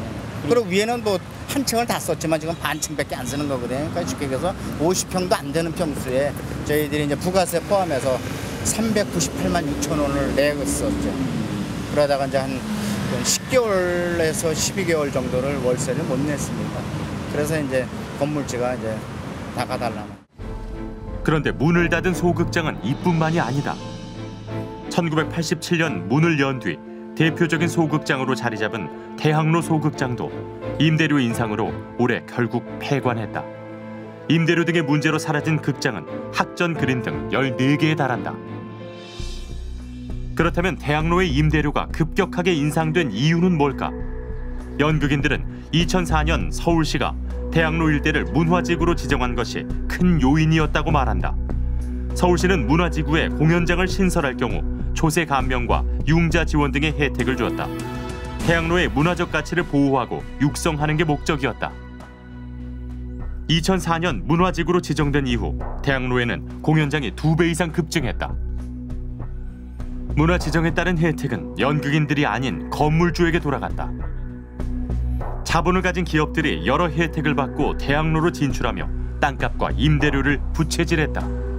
Speaker 23: 그리고 위에는 뭐 한 층을 다 썼지만 지금 반 층밖에 안 쓰는 거거든요. 그러니까 쉽게 얘기해서 50평도 안 되는 평수에 저희들이 이제 부가세 포함해서 398만 6천 원을 내었었죠. 그러다가 이제 한 10개월에서 12개월 정도를 월세를 못 냈습니다. 그래서 이제 건물주가 이제 나가달라.
Speaker 1: 그런데 문을 닫은 소극장은 이뿐만이 아니다. 1987년 문을 연 뒤 대표적인 소극장으로 자리 잡은 대학로 소극장도 임대료 인상으로 올해 결국 폐관했다. 임대료 등의 문제로 사라진 극장은 학전 그린 등 14개에 달한다. 그렇다면 대학로의 임대료가 급격하게 인상된 이유는 뭘까? 연극인들은 2004년 서울시가 대학로 일대를 문화지구로 지정한 것이 큰 요인이었다고 말한다. 서울시는 문화지구에 공연장을 신설할 경우 조세 감면과 융자 지원 등의 혜택을 주었다. 태양로의 문화적 가치를 보호하고 육성하는 게 목적이었다. 2004년 문화지구로 지정된 이후 태양로에는 공연장이 두 배 이상 급증했다. 문화 지정에 따른 혜택은 연극인들이 아닌 건물주에게 돌아간다. 자본을 가진 기업들이 여러 혜택을 받고 태양로로 진출하며 땅값과 임대료를 부채질했다.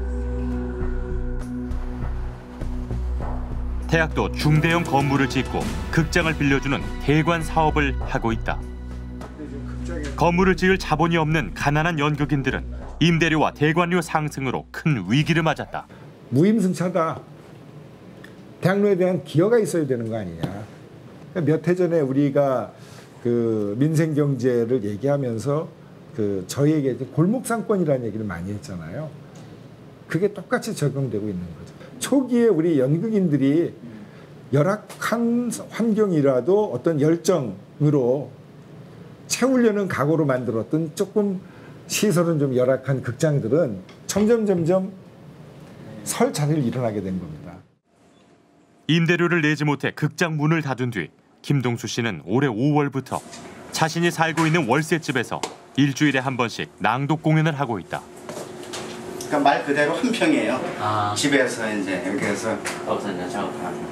Speaker 1: 대학도 중대형 건물을 짓고 극장을 빌려주는 대관 사업을 하고 있다. 건물을 지을 자본이 없는 가난한 연극인들은 임대료와 대관료 상승으로 큰 위기를 맞았다.
Speaker 33: 무임승차다. 대학로에 대한 기여가 있어야 되는 거 아니냐. 몇 해 전에 우리가 그 민생 경제를 얘기하면서 그 저희에게 골목 상권이라는 얘기를 많이 했잖아요. 그게 똑같이 적용되고 있는 거죠. 초기에 우리 연극인들이 열악한 환경이라도 어떤 열정으로 채우려는 각오로 만들었던 조금 시설은 좀 열악한 극장들은 점점 점점 설 자리를 일어나게 된 겁니다.
Speaker 1: 임대료를 내지 못해 극장 문을 닫은 뒤 김동수 씨는 올해 5월부터 자신이 살고 있는 월세집에서 일주일에 한 번씩 낭독 공연을 하고 있다.
Speaker 23: 그러니까 말 그대로 한 평이에요. 집에서 이제 이렇게 해서 여기서 이제 작업하는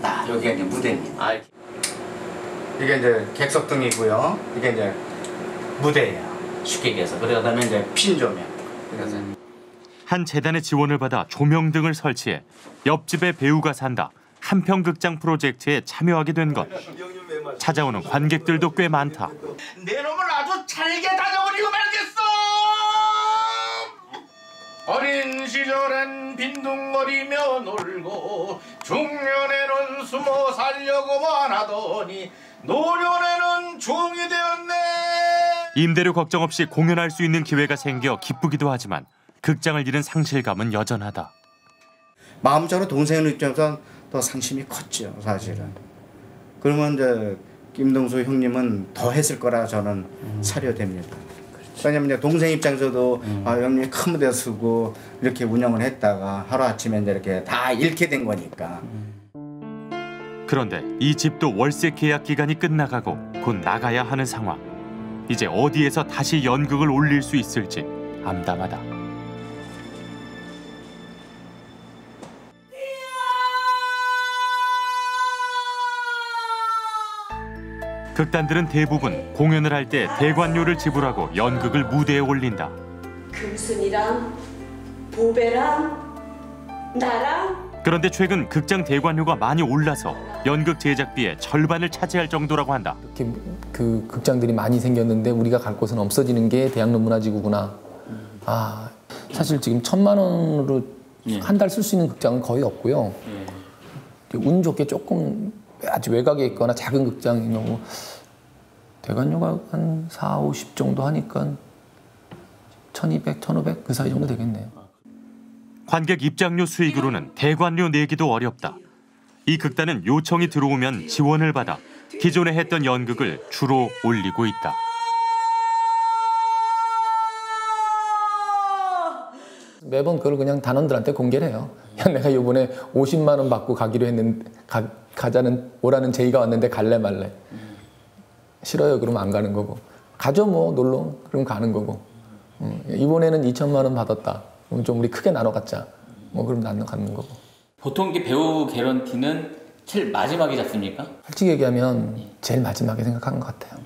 Speaker 23: 딱 여기가 이제 무대입니다. 이게 이제 객석등이고요. 이게 이제 무대예요. 쉽게 얘기해서 그러다음에 이제 핀 조명. 그래서
Speaker 1: 한 재단의 지원을 받아 조명 등을 설치해 옆집에 배우가 산다 한평 극장 프로젝트에 참여하게 된 것. 찾아오는 관객들도 꽤 많다.
Speaker 34: 내 놈을 아주 잘게 다져버리고 말겠어! 어린 시절엔 빈둥거리며 놀고 중년에는 숨어 살려고만 하더니 노년에는 종이 되었네.
Speaker 1: 임대료 걱정 없이 공연할 수 있는 기회가 생겨 기쁘기도 하지만 극장을 잃은 상실감은 여전하다.
Speaker 23: 마음적으로 동생 입장에서 더 상심이 컸죠, 사실은. 그러면 이제 김동수 형님은 더 했을 거라 저는 사료됩니다. 왜냐면 이제 동생 입장에서도 아, 형님 큰 무대 쓰고 이렇게 운영을 했다가 하루아침에 이제 이렇게 다 잃게 된 거니까.
Speaker 1: 그런데 이 집도 월세 계약 기간이 끝나가고 곧 나가야 하는 상황. 이제 어디에서 다시 연극을 올릴 수 있을지 암담하다. 극단들은 대부분 공연을 할 때 대관료를 지불하고 연극을 무대에 올린다.
Speaker 35: 금순이랑 보배랑 나랑
Speaker 1: 그런데 최근 극장 대관료가 많이 올라서 연극 제작비의 절반을 차지할 정도라고 한다.
Speaker 36: 이렇게 그 극장들이 많이 생겼는데 우리가 갈 곳은 없어지는 게 대학로 문화지구구나. 아 사실 지금 천만 원으로 한 달 쓸 수 있는 극장은 거의 없고요. 운 좋게 조금 아주 외곽에 있거나 작은 극장인 경우 대관료가 한 4, 50 정도 하니까 1200, 1500 그 사이 정도 되겠네요.
Speaker 1: 관객 입장료 수익으로는 대관료 내기도 어렵다. 이 극단은 요청이 들어오면 지원을 받아 기존에 했던 연극을 주로 올리고 있다.
Speaker 36: 매번 그걸 그냥 단원들한테 공개를 해요. 야, 내가 이번에 50만 원 받고 가기로 했는데 가, 가자는 오라는 제의가 왔는데 갈래 말래. 싫어요. 그러면 안 가는 거고. 가죠 뭐 놀러. 그럼 가는 거고. 음, 이번에는 2천만 원 받았다. 그럼 좀 우리 크게 나눠 갖자. 뭐 그럼 나눠 가는 거고.
Speaker 25: 보통 이게 배우 개런티는 제일 마지막에 잡습니까?
Speaker 36: 솔직히 얘기하면 제일 마지막에 생각하는 것 같아요.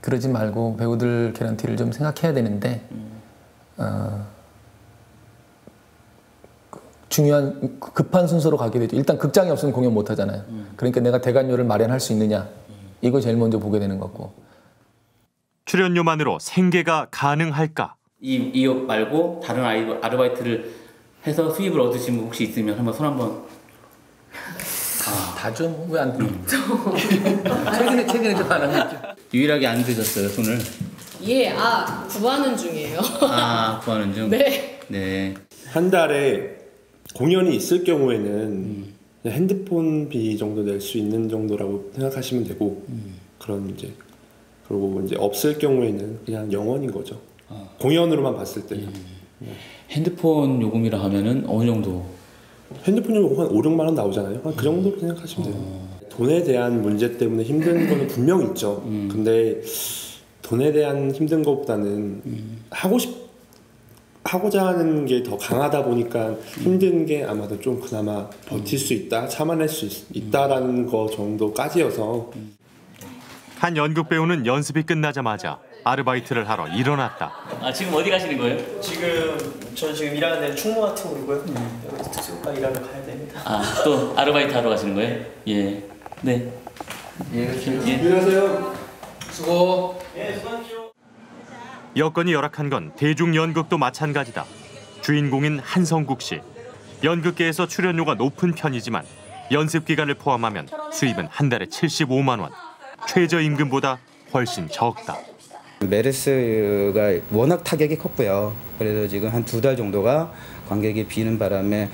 Speaker 36: 그러지 말고 배우들 개런티를 좀 생각해야 되는데 어, 그 중요한 급한 순서로 가게 되죠. 일단 극장이 없으면 공연 못 하잖아요. 그러니까 내가 대관료를 마련할 수 있느냐 이거 제일 먼저 보게 되는 거고.
Speaker 1: 출연료만으로 생계가 가능할까?
Speaker 25: 이 이업 말고 다른 아이, 아르바이트를 해서 수입을 얻으신 분 혹시 있으면 한번 손 한번
Speaker 36: 다죠. 왜안 들어? 최근에 최근에 좀안 하죠.
Speaker 25: 유일하게 안 드셨어요 손을
Speaker 37: 예, 아 구하는 중이에요.
Speaker 25: 아 구하는 중
Speaker 37: 네.
Speaker 25: 네.
Speaker 38: 한 달에 공연이 있을 경우에는 그냥 핸드폰 비 정도 낼 수 있는 정도라고 생각하시면 되고 그런 이제 그리고 이제 없을 경우에는 그냥 영원인 거죠. 공연으로만 봤을 때는
Speaker 25: 핸드폰 요금이라 하면은 어느 정도?
Speaker 38: 핸드폰 요금 한 5, 6만 원 나오잖아요. 한 그 정도로 생각하시면 돼요.
Speaker 39: 돈에 대한 문제 때문에 힘든 거는 분명 있죠. 근데 돈에 대한 힘든 것보다는 하고 싶 하고자 하는 게 더 강하다 보니까 힘든 게 아마도 좀 그나마 버틸 수 있다, 참아낼 수 있, 다라는거 정도까지여서
Speaker 1: 한 연극 배우는 연습이 끝나자마자 아르바이트를 하러 일어났다.
Speaker 25: 아 지금 어디 가시는 거예요?
Speaker 40: 지금 전 지금 일하는 데는 충무가 팀이고요. 여기 특수과 일하러 가야 됩니다.
Speaker 25: 아또 아르바이트 하러 가시는 거예요? 예. 네. 예.
Speaker 40: 안녕하세요.
Speaker 25: 수고.
Speaker 40: 예, 수고하십시오.
Speaker 1: 여건이 열악한 건 대중 연극도 마찬가지다. 주인공인 한성국 씨. 연극계에서 출연료가 높은 편이지만 연습 기간을 포함하면 수입은 한 달에 75만 원. 최저임금보다 훨씬 적다.
Speaker 33: 메르스가 워낙 타격이 컸고요. 그래서 지금 한 두 달 정도가 관객이 비는 바람에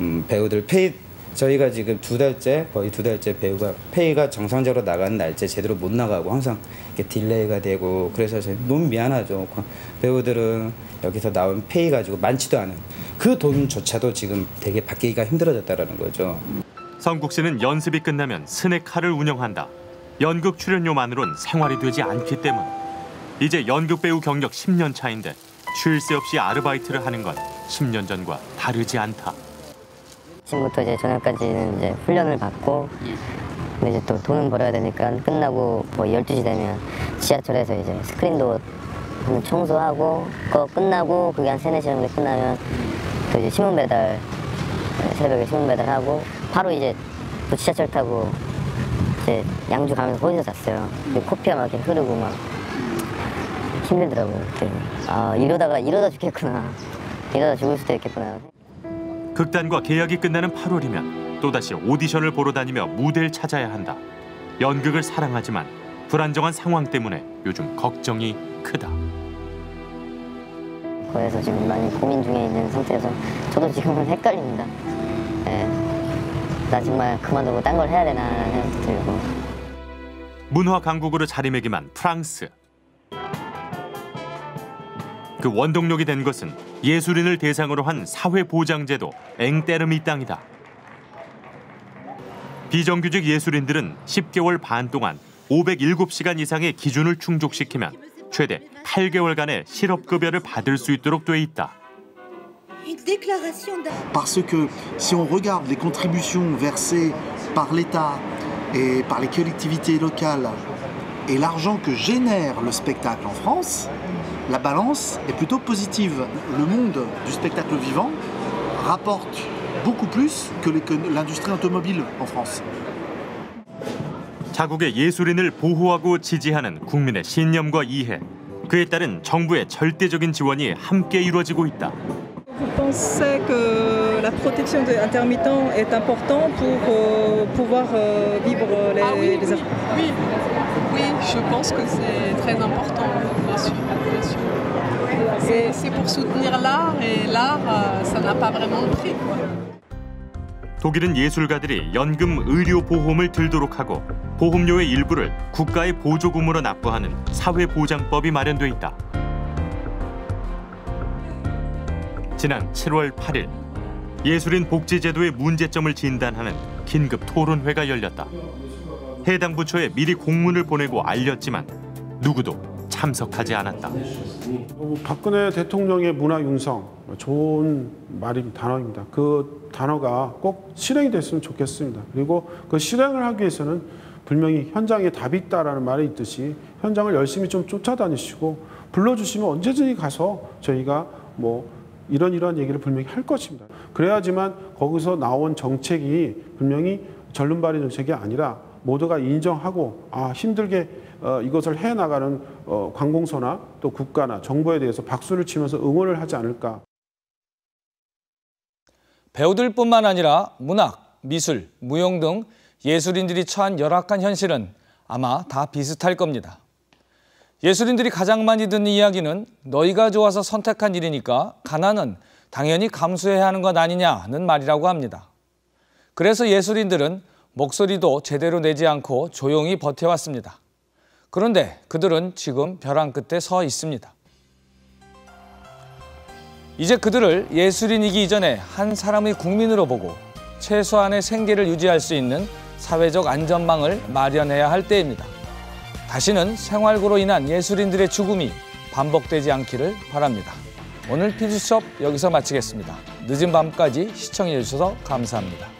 Speaker 33: 음, 배우들 페이 저희가 지금 두 달째 거의 두 달째 배우가 페이가 정상적으로 나가는 날짜 제대로 못 나가고 항상 이렇게 delay가 되고 그래서 저희 너무 미안하죠. 배우들은 여기서 나온 페이 가지고 많지도 않은 그 돈조차도 지금 되게 받기가 힘들어졌다라는 거죠.
Speaker 1: 성국 씨는 연습이 끝나면 스낵카를 운영한다. 연극 출연료만으론 생활이 되지 않기 때문. 이제 연극 배우 경력 10년 차인데 쉴 새 없이 아르바이트를 하는 건 10년 전과 다르지 않다.
Speaker 41: 아침부터 이제 저녁까지는 이제 훈련을 받고 근데 이제 또 돈은 벌어야 되니까 끝나고 뭐 12시 되면 지하철에서 이제 스크린도 한 청소하고 그거 끝나고 그게 한 3, 4시 정도 끝나면 또 이제 신문 배달 새벽에 신문 배달하고 바로 이제 또 지하철 타고 이제 양주 가면서 거기서 잤어요. 코피가 막 이렇게 흐르고 막 힘들더라고요. 그때. 아 이러다가 이러다 죽겠구나. 이러다 죽을 수도 있겠구나.
Speaker 1: 극단과 계약이 끝나는 8월이면 또다시 오디션을 보러 다니며 무대를 찾아야 한다. 연극을 사랑하지만 불안정한 상황 때문에 요즘 걱정이 크다.
Speaker 41: 그래서 지금 많이 고민 중에 있는 상태여서 저도 지금은 헷갈립니다. 예. 나 정말 그만두고 딴 걸 해야 되나 생각도 들고.
Speaker 1: 문화 강국으로 자리매김한 프랑스. 그 원동력이 된 것은 예술인을 대상으로 한 사회보장제도 앵떼르미 땅이다. 비정규직 예술인들은 10개월 반 동안 507시간 이상의 기준을 충족시키면 최대 8개월간의 실업급여를 받을 수 있도록 돼 있다.
Speaker 42: Parce que si on regarde les contributions versées par l'État et par les collectivités locales et l'argent que génère le spectacle en France, la balance est plutôt positive. Le monde du spectacle vivant rapporte beaucoup plus que l'industrie automobile en France.
Speaker 1: 자국의 예술인을 보호하고 지지하는 국민의 신념과 이해, 그에 따른 정부의 절대적인 지원이 함께 이루어지고 있다.
Speaker 43: Vous pensez que la protection des intermittents est important pour euh, pouvoir euh, vivre les,
Speaker 31: Ah oui,
Speaker 43: les
Speaker 31: oui, oui, oui, je pense que c'est très important, bien sûr. sûr. C'est- pour soutenir l'art et l'art, euh, ça n'a pas vraiment de prix. quoi.
Speaker 1: 독일은 예술가들이 연금 의료 보험을 들도록 하고 보험료의 일부를 국가의 보조금으로 납부하는 사회보장법이 마련돼 있다. 지난 7월 8일 예술인 복지제도의 문제점을 진단하는 긴급 토론회가 열렸다. 해당 부처에 미리 공문을 보내고 알렸지만 누구도 참석하지 않았다.
Speaker 44: 어, 박근혜 대통령의 문화 융성 좋은 말입니다 단어입니다. 그 단어가 꼭 실행이 됐으면 좋겠습니다. 그리고 그 실행을 하기 위해서는 분명히 현장에 답이 있다라는 말이 있듯이 현장을 열심히 좀 쫓아다니시고 불러주시면 언제든지 가서 저희가 뭐 이런 이러한 얘기를 분명히 할 것입니다. 그래야지만 거기서 나온 정책이 분명히 절름발이 정책이 아니라 모두가 인정하고 아 힘들게 어, 이것을 해 나가는 어, 관공서나 또 국가나 정부에 대해서 박수를 치면서 응원을 하지 않을까.
Speaker 4: 배우들뿐만 아니라 문학, 미술, 무용 등 예술인들이 처한 열악한 현실은 아마 다 비슷할 겁니다. 예술인들이 가장 많이 듣는 이야기는 너희가 좋아서 선택한 일이니까 가난은 당연히 감수해야 하는 것 아니냐는 말이라고 합니다. 그래서 예술인들은 목소리도 제대로 내지 않고 조용히 버텨왔습니다. 그런데 그들은 지금 벼랑 끝에 서 있습니다. 이제 그들을 예술인이기 이전에 한 사람의 국민으로 보고 최소한의 생계를 유지할 수 있는 사회적 안전망을 마련해야 할 때입니다. 다시는 생활고로 인한 예술인들의 죽음이 반복되지 않기를 바랍니다. 오늘 피즈숍 여기서 마치겠습니다. 늦은 밤까지 시청해 주셔서 감사합니다.